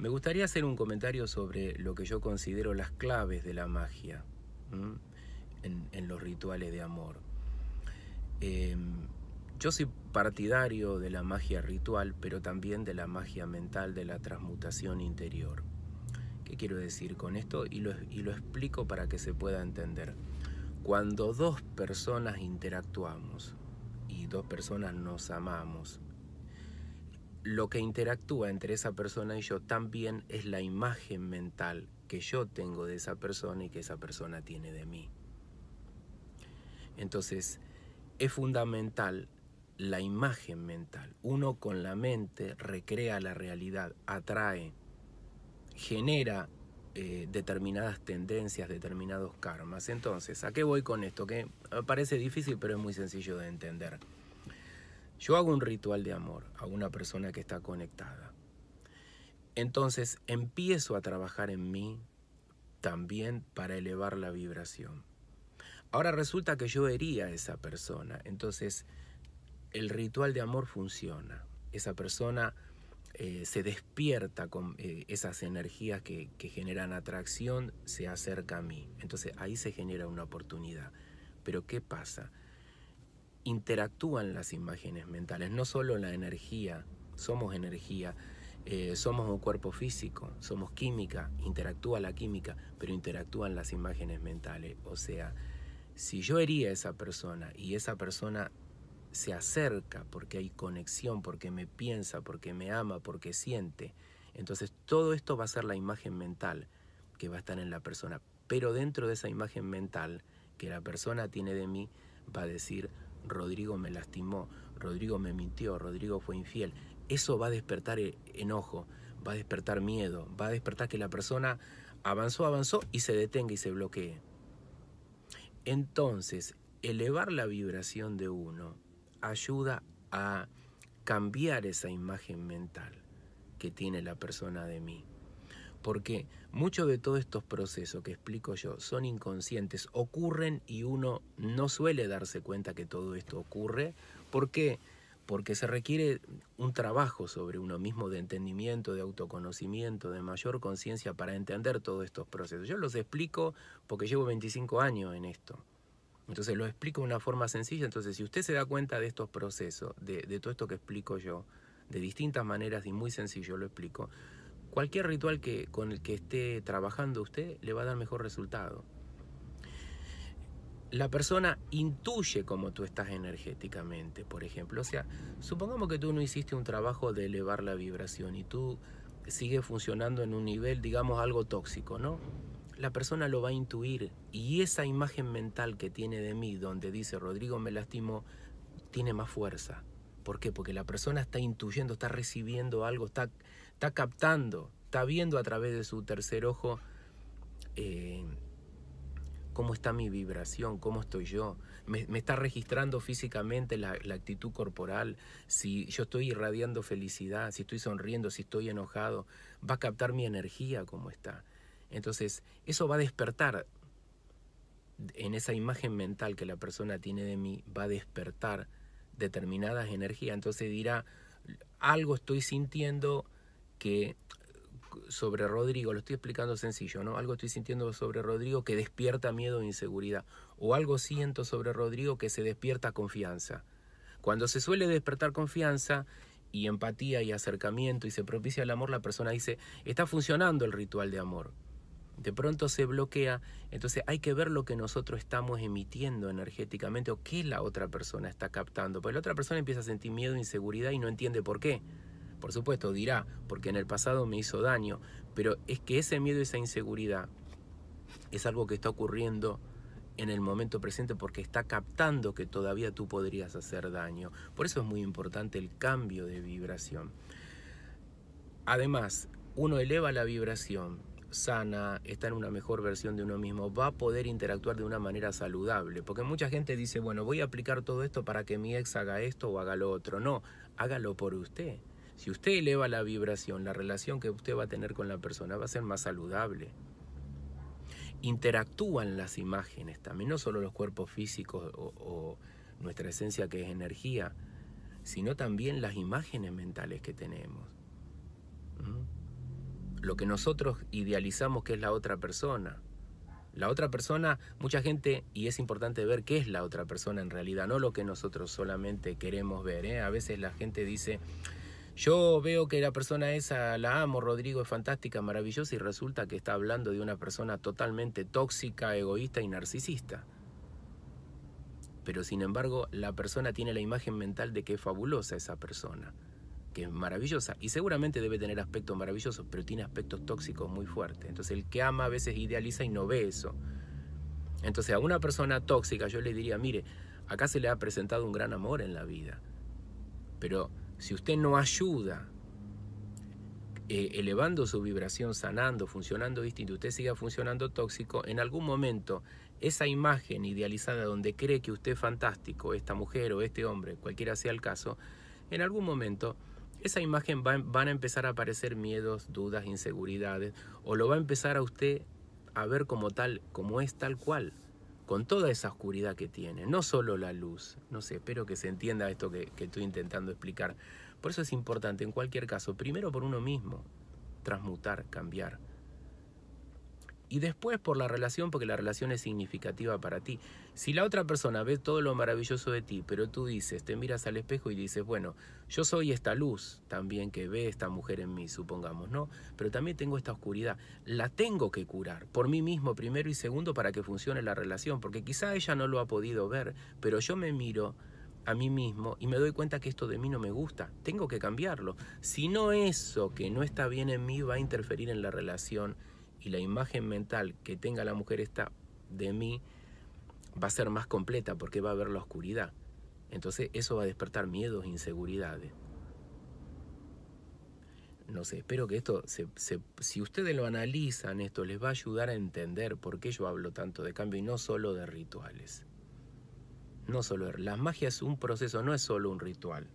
Me gustaría hacer un comentario sobre lo que yo considero las claves de la magia en, los rituales de amor. Em, yo soy partidario de la magia ritual, pero también de la magia mental, de la transmutación interior. ¿Qué quiero decir con esto? Y lo, y lo explico para que se pueda entender. Cuando dos personas interactuamos y dos personas nos amamos, lo que interactúa entre esa persona y yo también es la imagen mental que yo tengo de esa persona y que esa persona tiene de mí. Entonces, es fundamental la imagen mental. Uno con la mente recrea la realidad, atrae, genera eh, determinadas tendencias, determinados karmas. Entonces, ¿a qué voy con esto? Que parece difícil, pero es muy sencillo de entender. Yo hago un ritual de amor a una persona que está conectada. Entonces empiezo a trabajar en mí también para elevar la vibración. Ahora resulta que yo hería a esa persona, entonces el ritual de amor funciona. Esa persona eh, se despierta con eh, esas energías que, que generan atracción, se acerca a mí. Entonces ahí se genera una oportunidad. Pero ¿qué pasa? Interactúan las imágenes mentales, no solo la energía, somos energía, eh, somos un cuerpo físico, somos química, interactúa la química, pero interactúan las imágenes mentales. O sea, si yo hería a esa persona y esa persona se acerca porque hay conexión, porque me piensa, porque me ama, porque siente. Entonces todo esto va a ser la imagen mental que va a estar en la persona. Pero dentro de esa imagen mental que la persona tiene de mí, va a decir, Rodrigo me lastimó, Rodrigo me mintió, Rodrigo fue infiel. Eso va a despertar e-, enojo, va a despertar miedo, va a despertar que la persona avanzó, avanzó y se detenga y se bloquee. Entonces, elevar la vibración de uno ayuda a cambiar esa imagen mental que tiene la persona de mí. Porque muchos de todos estos procesos que explico yo son inconscientes, ocurren y uno no suele darse cuenta que todo esto ocurre. ¿Por qué? Porque se requiere un trabajo sobre uno mismo de entendimiento, de autoconocimiento, de mayor conciencia para entender todos estos procesos. Yo los explico porque llevo 25 años en esto. Entonces lo explico de una forma sencilla. Entonces, si usted se da cuenta de estos procesos, de, todo esto que explico yo, de distintas maneras y muy sencillo lo explico, cualquier ritual que, con el que esté trabajando usted le va a dar mejor resultado. La persona intuye cómo tú estás energéticamente, por ejemplo. O sea, supongamos que tú no hiciste un trabajo de elevar la vibración y tú sigues funcionando en un nivel, digamos, algo tóxico, ¿no? la persona lo va a intuir y esa imagen mental que tiene de mí donde dice Rodrigo me lastimó tiene más fuerza. ¿Por qué? Porque la persona está intuyendo, está recibiendo algo, está, está captando, está viendo a través de su tercer ojo eh, cómo está mi vibración, cómo estoy yo. Me, está registrando físicamente la, la, actitud corporal, si yo estoy irradiando felicidad, si estoy sonriendo, si estoy enojado, va a captar mi energía cómo está. Entonces, eso va a despertar en esa imagen mental que la persona tiene de mí, va a despertar determinadas energías. Entonces dirá, algo estoy sintiendo que sobre Rodrigo, lo estoy explicando sencillo, ¿no? Algo estoy sintiendo sobre Rodrigo que despierta miedo e inseguridad. O algo siento sobre Rodrigo que se despierta confianza. Cuando se suele despertar confianza y empatía y acercamiento y se propicia el amor, la persona dice, está funcionando el ritual de amor de pronto se bloquea, entonces hay que ver lo que nosotros estamos emitiendo energéticamente o qué la otra persona está captando, porque la otra persona empieza a sentir miedo, inseguridad y no entiende por qué. Por supuesto dirá, porque en el pasado me hizo daño, pero es que ese miedo esa inseguridad es algo que está ocurriendo en el momento presente porque está captando que todavía tú podrías hacer daño. Por eso es muy importante el cambio de vibración. Además, uno eleva la vibración sana, está en una mejor versión de uno mismo, va a poder interactuar de una manera saludable. Porque mucha gente dice, bueno, voy a aplicar todo esto para que mi ex haga esto o haga lo otro. No, hágalo por usted. Si usted eleva la vibración, la relación que usted va a tener con la persona va a ser más saludable. Interactúan las imágenes también, no solo los cuerpos físicos o, nuestra esencia que es energía, sino también las imágenes mentales que tenemos. ¿Mm? lo que nosotros idealizamos que es la otra persona. La otra persona, mucha gente, y es importante ver qué es la otra persona en realidad, no lo que nosotros solamente queremos ver. ¿eh? A veces la gente dice, yo veo que la persona esa la amo, Rodrigo es fantástica, maravillosa, y resulta que está hablando de una persona totalmente tóxica, egoísta y narcisista. Pero sin embargo, la persona tiene la imagen mental de que es fabulosa esa persona que es maravillosa y seguramente debe tener aspectos maravillosos, pero tiene aspectos tóxicos muy fuertes. Entonces el que ama a veces idealiza y no ve eso. Entonces a una persona tóxica yo le diría, mire, acá se le ha presentado un gran amor en la vida, pero si usted no ayuda eh, elevando su vibración, sanando, funcionando distinto, usted siga funcionando tóxico, en algún momento esa imagen idealizada donde cree que usted es fantástico, esta mujer o este hombre, cualquiera sea el caso, en algún momento esa imagen van a empezar a aparecer miedos, dudas, inseguridades, o lo va a empezar a usted a ver como tal, como es tal cual, con toda esa oscuridad que tiene, no solo la luz. No sé, espero que se entienda esto que, que estoy intentando explicar. Por eso es importante, en cualquier caso, primero por uno mismo, transmutar, cambiar y después por la relación, porque la relación es significativa para ti. Si la otra persona ve todo lo maravilloso de ti, pero tú dices, te miras al espejo y dices, bueno, yo soy esta luz también que ve esta mujer en mí, supongamos, ¿no? Pero también tengo esta oscuridad, la tengo que curar, por mí mismo primero y segundo para que funcione la relación, porque quizá ella no lo ha podido ver, pero yo me miro a mí mismo y me doy cuenta que esto de mí no me gusta, tengo que cambiarlo. Si no eso que no está bien en mí va a interferir en la relación, y la imagen mental que tenga la mujer esta de mí va a ser más completa porque va a ver la oscuridad. Entonces eso va a despertar miedos, inseguridades. No sé, espero que esto, si ustedes lo analizan, esto les va a ayudar a entender por qué yo hablo tanto de cambio y no solo de rituales. No solo, la magia es un proceso, no es solo un ritual.